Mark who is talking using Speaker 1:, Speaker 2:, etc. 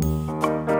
Speaker 1: Música